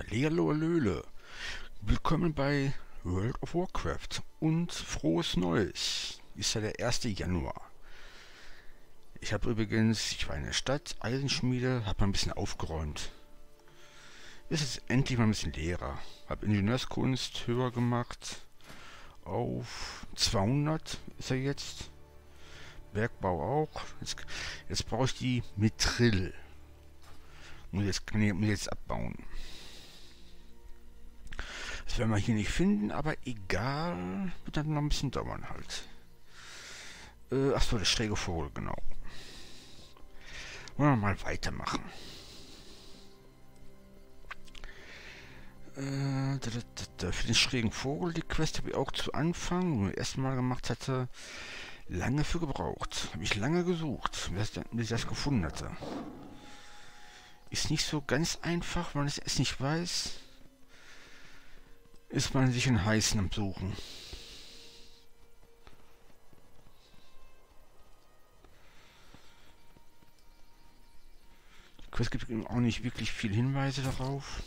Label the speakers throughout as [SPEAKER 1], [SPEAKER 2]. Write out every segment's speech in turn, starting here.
[SPEAKER 1] Hallihallo, Hallöle. Willkommen bei World of Warcraft und frohes Neues. Ist ja der 1. Januar. Ich habe übrigens, ich war in der Stadt, Eisenschmiede, habe mal ein bisschen aufgeräumt. Ist jetzt endlich mal ein bisschen leerer. Habe Ingenieurskunst höher gemacht. Auf 200 ist er jetzt. Bergbau auch. Jetzt, jetzt brauche ich die Mithril. Muss jetzt, muss jetzt abbauen. Das werden wir hier nicht finden, aber egal. Wird dann noch ein bisschen dauern halt. Äh, achso, der schräge Vogel, genau. Wollen wir mal weitermachen. Äh, da, da, da, für den schrägen Vogel, die Quest habe ich auch zu Anfang, wo ich das erste Mal gemacht hatte, lange für gebraucht. Habe ich lange gesucht, bis ich das gefunden hatte. Ist nicht so ganz einfach, wenn man es nicht weiß. Ist man sich in heißen am Suchen. Es gibt auch nicht wirklich viele Hinweise darauf.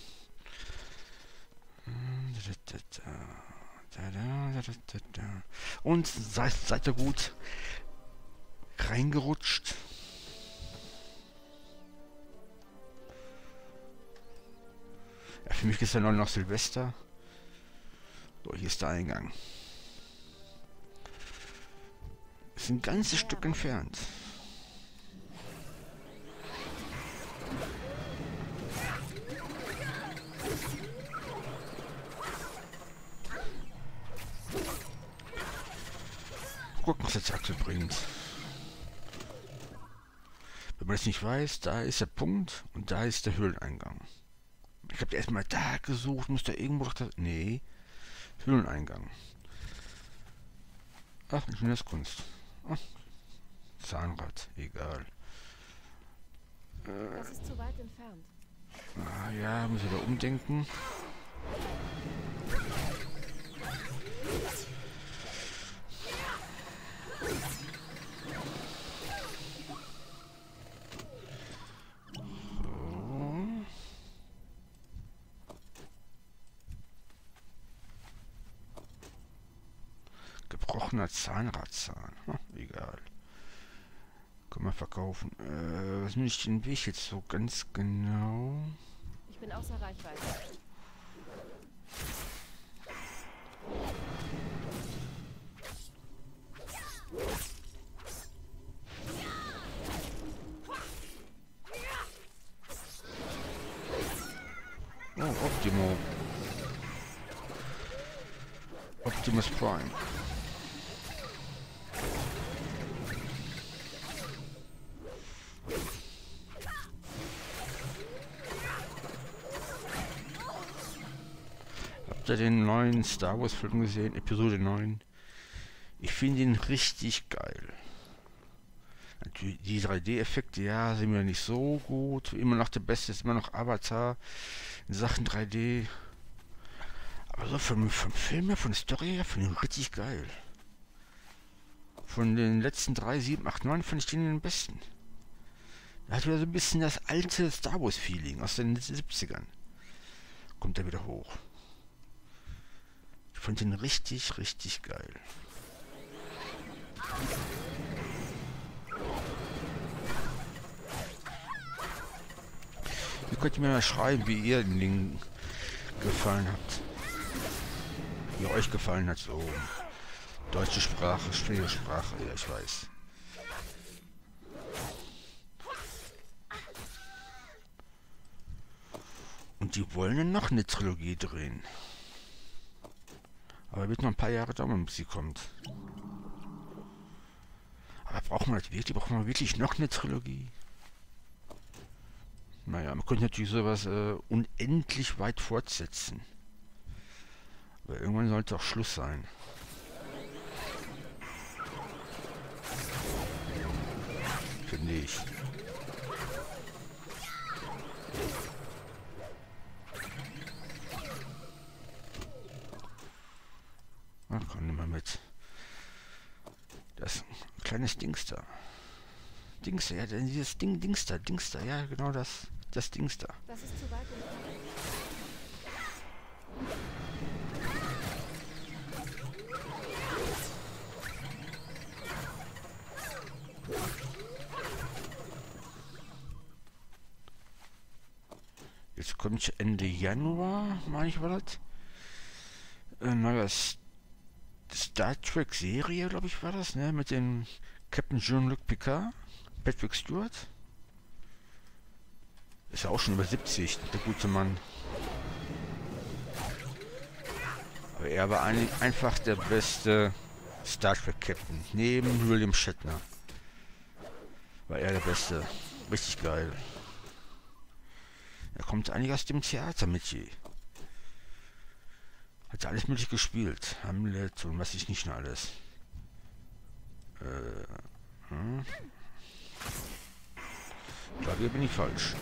[SPEAKER 1] Und seid, seid ihr gut reingerutscht. Ja, für mich ist ja noch Silvester. So, hier ist der Eingang. Ist ein ganzes Stück entfernt. Gucken, was jetzt Axel bringt. Wenn man es nicht weiß, da ist der Punkt und da ist der Höhleneingang. Ich habe erstmal da gesucht, muss da irgendwo. Nee. Höhleneingang. Ach, Ingenieurskunst. Ach, Zahnrad, egal.
[SPEAKER 2] Das ist zu weit entfernt.
[SPEAKER 1] Ah, ja, muss ich da umdenken. Zahnradzahn. Hm, egal. Können wir verkaufen. Äh, was ich den Weg jetzt so ganz genau?
[SPEAKER 2] Ich bin außer Reichweite.
[SPEAKER 1] Oh, Optimo. Optimus Prime. Ihr den neuen Star Wars Film gesehen? Episode 9? Ich finde ihn richtig geil. Die 3D-Effekte, ja, sind mir nicht so gut. Immer noch der Beste ist immer noch Avatar in Sachen 3D. Aber so vom, vom Film her, von der Story her, finde ich ihn richtig geil. Von den letzten 3, 7, 8, 9 fand ich den den besten. Da hat wieder so ein bisschen das alte Star Wars-Feeling aus den 70ern. Kommt er wieder hoch. Fand den richtig, richtig geil. Ihr könnt mir mal schreiben, wie ihr den Ding gefallen habt. Wie euch gefallen hat, so. Deutsche Sprache, schwere Sprache, ja, ich weiß. Und die wollen noch eine Trilogie drehen. Aber wird noch ein paar Jahre dauern, bis sie kommt. Aber braucht man das wirklich? Braucht man wirklich noch eine Trilogie? Naja, man könnte natürlich sowas äh, unendlich weit fortsetzen. Aber irgendwann sollte auch Schluss sein. Finde ich. Ach komm, nimm mal mit. Das ist ein kleines Dings da. Dings da, ja, dieses Ding, Dings da, Dings da, ja, genau das. Das Dings da.
[SPEAKER 2] Das ist zu weit.
[SPEAKER 1] Jetzt kommt Ende Januar, meine ich war das. Äh, ein neues Star Trek Serie, glaube ich, war das, ne? Mit dem Captain Jean-Luc Picard, Patrick Stewart. Ist ja auch schon über 70, der gute Mann. Aber er war ein, einfach der beste Star Trek Captain. Neben William Shatner. War er der beste. Richtig geil. Er kommt eigentlich aus dem Theater mit je. Hat alles möglich gespielt. Hamlet und was ich nicht noch alles. Äh, hm? Hier bin ich falsch.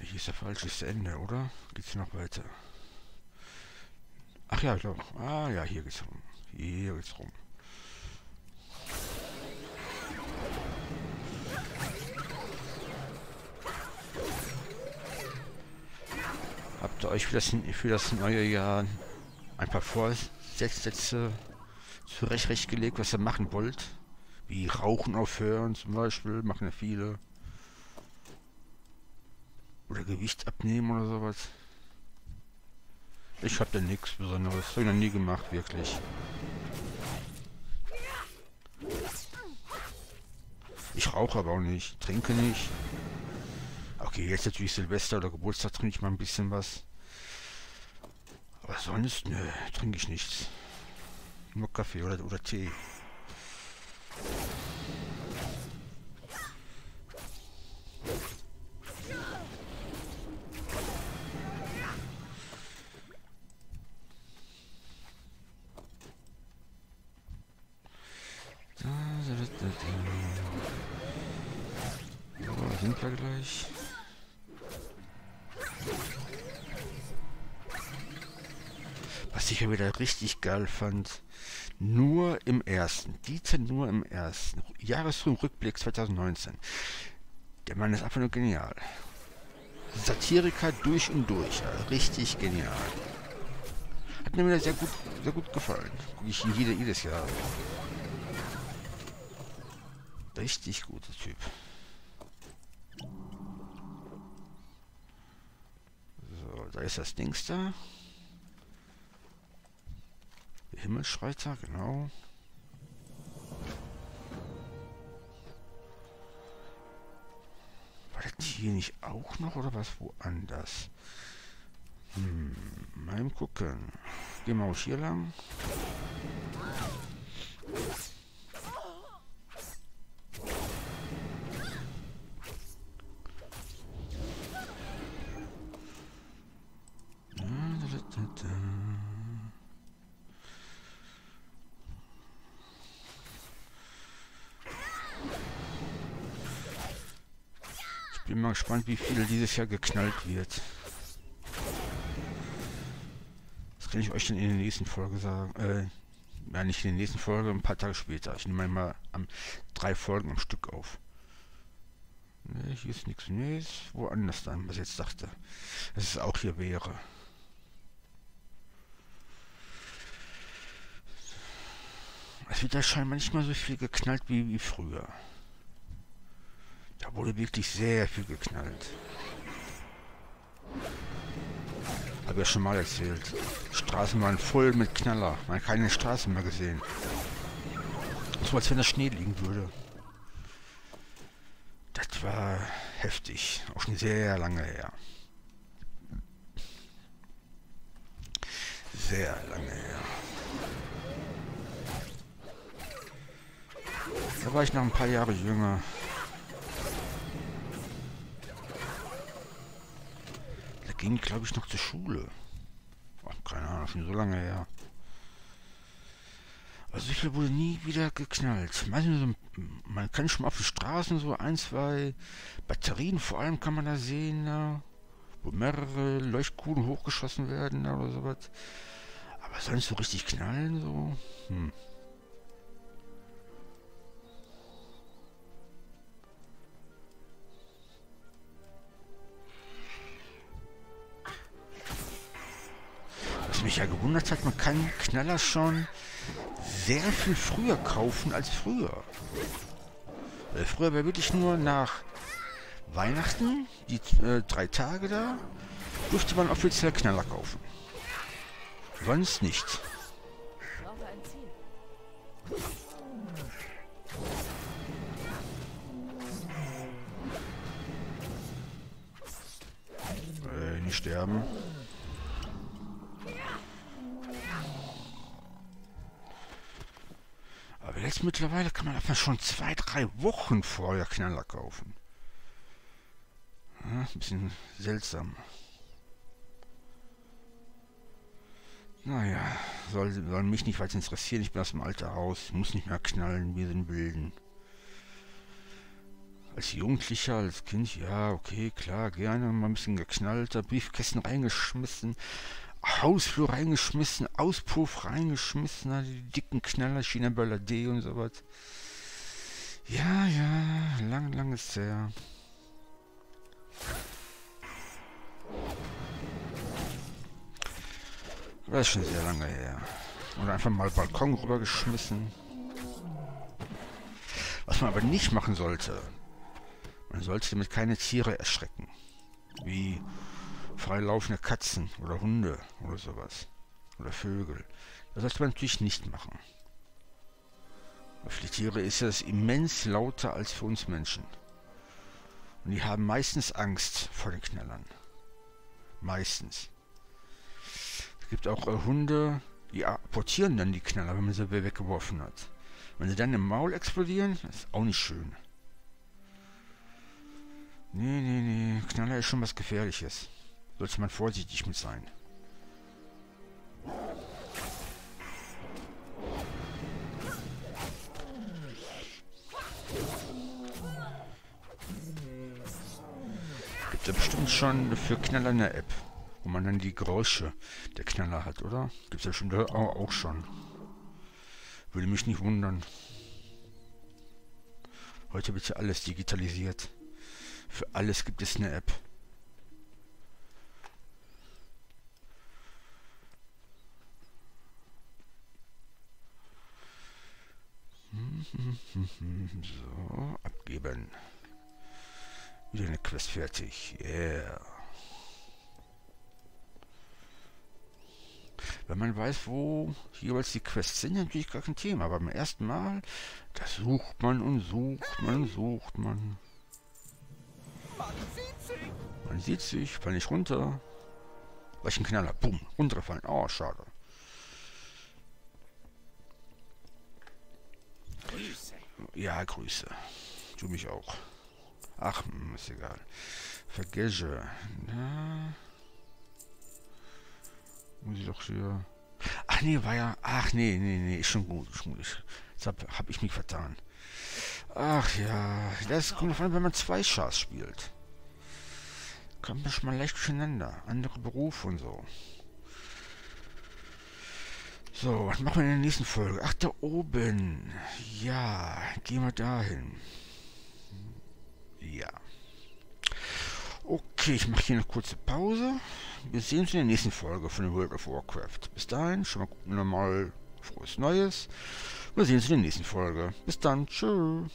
[SPEAKER 1] Hier ist der falsche Ende, oder? Geht's noch weiter? Ach ja, doch. Ah ja, hier geht's rum. Hier geht's rum. Habt euch für das, für das neue Jahr ein paar Vorsätze zurechtgelegt, was ihr machen wollt? Wie Rauchen aufhören zum Beispiel, machen ja viele. Oder Gewicht abnehmen oder sowas. Ich habe da nichts Besonderes. Habe ich noch nie gemacht, wirklich. Ich rauche aber auch nicht. Trinke nicht. Okay, jetzt natürlich Silvester oder Geburtstag trinke ich mal ein bisschen was. Aber sonst, nö, trinke ich nichts. Nur Kaffee oder, oder Tee. Ich ja wieder richtig geil fand, nur im ersten, Dieter nur im ersten, Jahresrückblick 2019. Der Mann ist einfach nur genial. Satiriker durch und durch, richtig genial. Hat mir wieder sehr gut, sehr gut gefallen. Gucke ich jede, jedes Jahr. Richtig guter Typ. So, da ist das Dings da. Himmelschreiter, genau. War das hier nicht auch noch oder was woanders? Hm, mal gucken. Gehen wir auch hier lang. Bin mal gespannt, wie viel dieses Jahr geknallt wird. Das kann ich euch dann in der nächsten Folge sagen. Äh, ja, nicht in der nächsten Folge, ein paar Tage später. Ich nehme mal am, drei Folgen am Stück auf. Ne, hier ist nichts Neues. Woanders dann, was ich jetzt dachte. Dass es auch hier wäre. Es wird ja scheinbar nicht mal so viel geknallt wie, wie früher. Da wurde wirklich sehr viel geknallt. Habe ja schon mal erzählt. Straßen waren voll mit Knaller. Man hat keine Straßen mehr gesehen. So als wenn da Schnee liegen würde. Das war heftig. Auch schon sehr lange her. Sehr lange her. Da war ich noch ein paar Jahre jünger. Ging, glaube ich, noch zur Schule. Ach, keine Ahnung, schon so lange her. Also ich wurde nie wieder geknallt. Manchmal man kann schon mal auf den Straßen so ein, zwei Batterien vor allem kann man da sehen, na, wo mehrere Leuchtkugeln hochgeschossen werden na, oder sowas. Aber sonst so richtig knallen so? Hm. Mich ja gewundert hat, man kann Knaller schon sehr viel früher kaufen als früher. Weil früher war wirklich nur nach Weihnachten, die äh, drei Tage da, durfte man offiziell Knaller kaufen. Sonst nicht. Äh, nicht sterben. Mittlerweile kann man einfach schon zwei, drei Wochen vorher Knaller kaufen. Ja, ein bisschen seltsam. Naja, soll, soll mich nicht weiter interessieren. Ich bin aus dem Alter raus. Muss nicht mehr knallen, wir sind Wilden. Als Jugendlicher, als Kind, ja, okay, klar, gerne mal ein bisschen geknallter, Briefkästen reingeschmissen, Hausflur reingeschmissen, Auspuff reingeschmissen, na, die dicken Knaller, China Böller D und sowas. Ja, ja, lang, lang ist her. Das ist schon sehr lange her. Oder einfach mal Balkon rübergeschmissen. Was man aber nicht machen sollte, man sollte damit keine Tiere erschrecken. Wie freilaufende Katzen oder Hunde oder sowas. Oder Vögel. Das sollte man natürlich nicht machen. Für die Tiere ist das immens lauter als für uns Menschen. Und die haben meistens Angst vor den Knallern. Meistens. Es gibt auch äh, Hunde, die apportieren dann die Knaller, wenn man sie weggeworfen hat. Wenn sie dann im Maul explodieren, ist auch nicht schön. Nee, nee, nee. Knaller ist schon was Gefährliches. Sollte man vorsichtig mit sein. Gibt ja bestimmt schon für Knaller eine App, wo man dann die Geräusche der Knaller hat, oder? Gibt's ja schon auch, auch schon. Würde mich nicht wundern. Heute wird ja alles digitalisiert. Für alles gibt es eine App. So, abgeben. Wieder eine Quest fertig. Yeah. Wenn man weiß, wo jeweils die Quests sind, natürlich gar kein Thema. Aber beim ersten Mal, da sucht man und sucht man und sucht man.
[SPEAKER 3] Man sieht sich.
[SPEAKER 1] Man sieht sich, fall nicht runter. Welch ein Knaller. Bumm, runterfallen. Oh, schade. Ja, Grüße. Du mich auch. Ach, hm, ist egal. Vergesse. Na. Muss ich doch hier... Ach nee, war ja... Ach nee, nee, nee, ist schon gut. Ist gut. Jetzt hab, hab ich mich vertan. Ach ja, das kommt davon, wenn man zwei Schars spielt. Kommt man schon mal leicht durcheinander. Andere Berufe und so. So, was machen wir in der nächsten Folge? Ach, da oben. Ja, gehen wir dahin. Ja. Okay, ich mache hier eine kurze Pause. Wir sehen uns in der nächsten Folge von World of Warcraft. Bis dahin, schon mal nochmal frohes Neues. Wir sehen uns in der nächsten Folge. Bis dann. Tschüss.